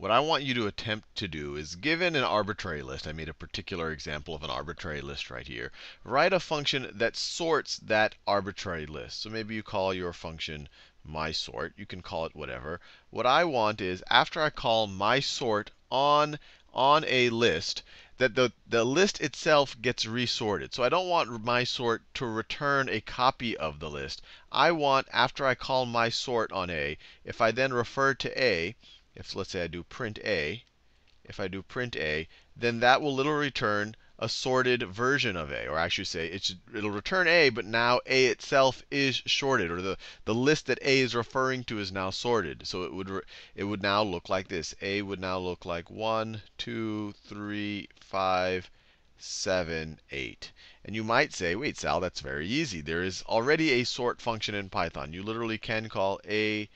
what I want you to attempt to do is given an arbitrary list, I made a particular example of an arbitrary list right here, write a function that sorts that arbitrary list. So maybe you call your function my sort. You can call it whatever. What I want is after I call my sort on on a list, that the, the list itself gets resorted. So I don't want my sort to return a copy of the list. I want, after I call my sort on A, if I then refer to A, if let's say I do print A, if I do print A, then that will literally return a sorted version of A. Or I should say, it should, it'll return A, but now A itself is sorted, or the, the list that A is referring to is now sorted. So it would, it would now look like this. A would now look like 1, 2, 3, 5, 7, 8. And you might say, wait, Sal, that's very easy. There is already a sort function in Python. You literally can call a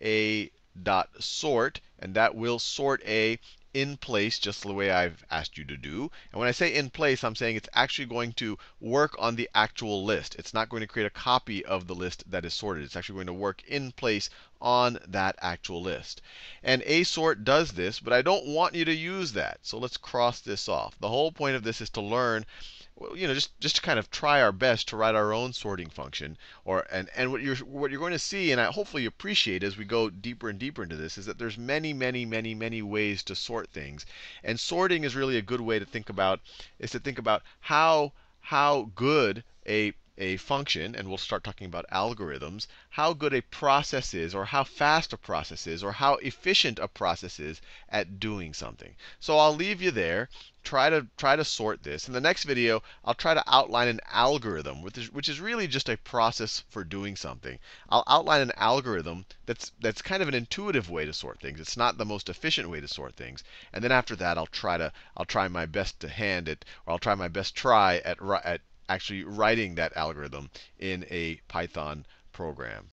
a dot sort, and that will sort a in place, just the way I've asked you to do. And when I say in place, I'm saying it's actually going to work on the actual list. It's not going to create a copy of the list that is sorted. It's actually going to work in place on that actual list. And a sort does this, but I don't want you to use that. So let's cross this off. The whole point of this is to learn you know, just, just to kind of try our best to write our own sorting function. Or, and, and what, you're, what you're going to see, and I hopefully appreciate as we go deeper and deeper into this, is that there's many, many, many, many ways to sort things. And sorting is really a good way to think about, is to think about how, how good a a function, and we'll start talking about algorithms, how good a process is, or how fast a process is, or how efficient a process is at doing something. So I'll leave you there. Try to try to sort this. In the next video, I'll try to outline an algorithm, which is, which is really just a process for doing something. I'll outline an algorithm that's that's kind of an intuitive way to sort things. It's not the most efficient way to sort things. And then after that, I'll try to I'll try my best to hand it, or I'll try my best try at at actually writing that algorithm in a Python program.